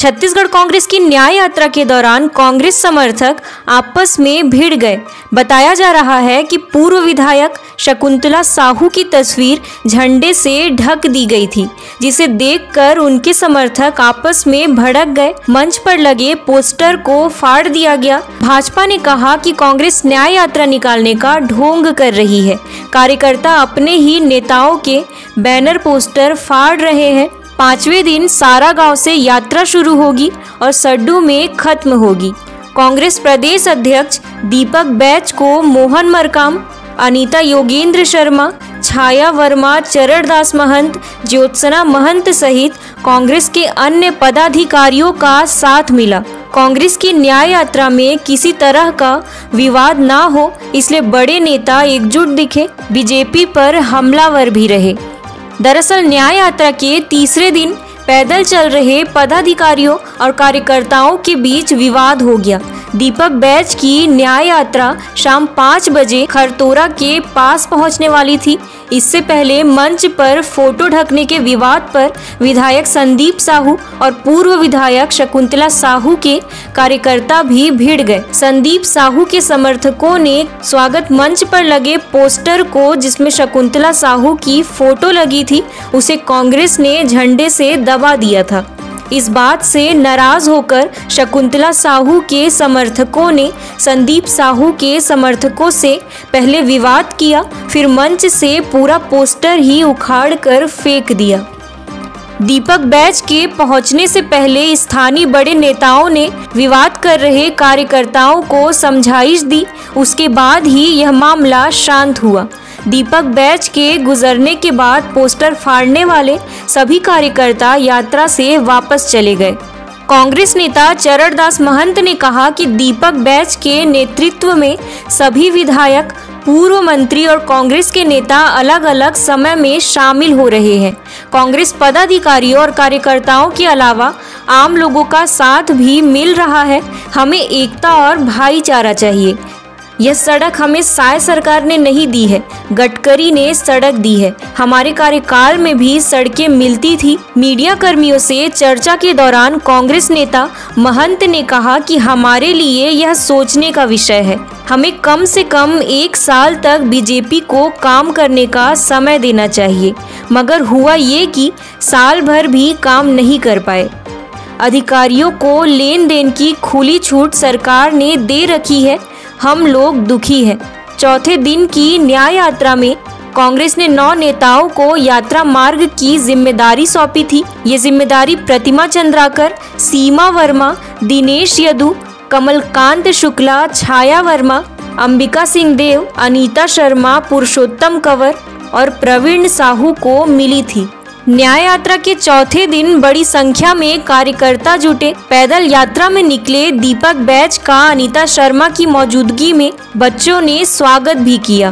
छत्तीसगढ़ कांग्रेस की न्याय यात्रा के दौरान कांग्रेस समर्थक आपस में भिड़ गए। बताया जा रहा है कि पूर्व विधायक शकुंतला साहू की तस्वीर झंडे से ढक दी गई थी, जिसे देखकर उनके समर्थक आपस में भड़क गए। मंच पर लगे पोस्टर को फाड़ दिया गया। भाजपा ने कहा कि कांग्रेस न्याय यात्रा निकालने का ढोंग कर रही है। कार्यकर्ता अपने ही नेताओं के बैनर पोस्टर फाड़ रहे हैं। पाँचवें दिन सारा गाँव से यात्रा शुरू होगी और सड्डू में खत्म होगी। कांग्रेस प्रदेश अध्यक्ष दीपक बैच को मोहन मरकाम, अनीता योगेंद्र शर्मा, छाया वर्मा, चरणदास महंत, ज्योत्सना महंत सहित कांग्रेस के अन्य पदाधिकारियों का साथ मिला। कांग्रेस की न्याय यात्रा में किसी तरह का विवाद ना हो, इसलिए बड़े नेता एकजुट दिखे। बीजेपी पर हमलावर भी रहे। दरअसल न्याय यात्रा के तीसरे दिन पैदल चल रहे पदाधिकारियों और कार्यकर्ताओं के बीच विवाद हो गया। दीपक बैज की न्याय यात्रा शाम पाँच बजे खरतोरा के पास पहुँचने वाली थी। इससे पहले मंच पर फ़ोटो ढकने के विवाद पर विधायक संदीप साहू और पूर्व विधायक शकुंतला साहू के कार्यकर्ता भी भिड़ गए। संदीप साहू के समर्थकों ने स्वागत मंच पर लगे पोस्टर को जिसमें शकुंतला साहू की फ़ोटो लगी थी, उसे कांग्रेस ने झंडे से दबा दिया था। इस बात से नाराज़ होकर शकुंतला साहू के समर्थकों ने, संदीप साहू के समर्थकों से पहले विवाद किया, फिर मंच से पूरा पोस्टर ही उखाड़ कर फेंक दिया। दीपक बैच के पहुँचने से पहले स्थानीय बड़े नेताओं ने विवाद कर रहे कार्यकर्ताओं को समझाइश दी, उसके बाद ही यह मामला शांत हुआ। दीपक बैच के गुजरने के बाद पोस्टर फाड़ने वाले सभी कार्यकर्ता यात्रा से वापस चले गए। कांग्रेस नेता चरणदास महंत ने कहा कि दीपक बैच के नेतृत्व में सभी विधायक, पूर्व मंत्री और कांग्रेस के नेता अलग अलग समय में शामिल हो रहे हैं। कांग्रेस पदाधिकारियों और कार्यकर्ताओं के अलावा आम लोगों का साथ भी मिल रहा है। हमें एकता और भाईचारा चाहिए। यह सड़क हमें साय सरकार ने नहीं दी है। गडकरी ने सड़क दी है। हमारे कार्यकाल में भी सड़कें मिलती थी। मीडिया कर्मियों से चर्चा के दौरान कांग्रेस नेता महंत ने कहा कि हमारे लिए यह सोचने का विषय है। हमें कम से कम एक साल तक बीजेपी को काम करने का समय देना चाहिए। मगर हुआ ये कि साल भर भी काम नहीं कर पाए। अधिकारियों को लेन देन की खुली छूट सरकार ने दे रखी है। हम लोग दुखी हैं। चौथे दिन की न्याय यात्रा में कांग्रेस ने नौ नेताओं को यात्रा मार्ग की ज़िम्मेदारी सौंपी थी। ये ज़िम्मेदारी प्रतिमा चंद्राकर, सीमा वर्मा, दिनेश यदु, कमलकांत शुक्ला, छाया वर्मा, अंबिका सिंह देव अनीता शर्मा, पुरुषोत्तम कंवर और प्रवीण साहू को मिली थी। न्याय यात्रा के चौथे दिन बड़ी संख्या में कार्यकर्ता जुटे। पैदल यात्रा में निकले दीपक बैच का अनीता शर्मा की मौजूदगी में बच्चों ने स्वागत भी किया।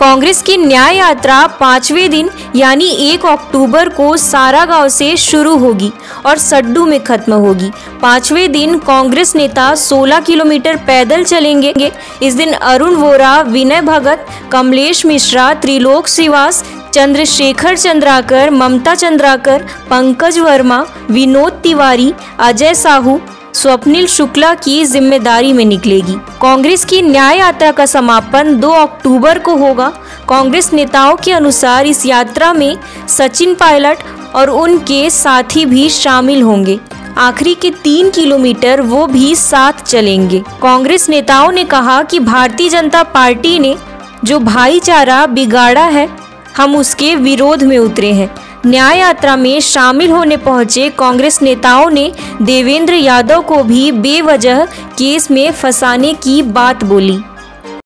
कांग्रेस की न्याय यात्रा पाँचवें दिन, यानी एक अक्टूबर को सारा गाँव से शुरू होगी और सड्डू में खत्म होगी। पाँचवें दिन कांग्रेस नेता 16 किलोमीटर पैदल चलेंगे। इस दिन अरुण वोरा, विनय भगत, कमलेश मिश्रा, त्रिलोक श्रीवास चंद्रशेखर चंद्राकर, ममता चंद्राकर, पंकज वर्मा, विनोद तिवारी, अजय साहू, स्वप्निल शुक्ला की ज़िम्मेदारी में निकलेगी। कांग्रेस की न्याय यात्रा का समापन 2 अक्टूबर को होगा। कांग्रेस नेताओं के अनुसार इस यात्रा में सचिन पायलट और उनके साथी भी शामिल होंगे। आखिरी के तीन किलोमीटर वो भी साथ चलेंगे। कांग्रेस नेताओं ने कहा कि भारतीय जनता पार्टी ने जो भाईचारा बिगाड़ा है हम उसके विरोध में उतरे हैं। न्याय यात्रा में शामिल होने पहुँचे कांग्रेस नेताओं ने देवेंद्र यादव को भी बेवजह केस में फंसाने की बात बोली।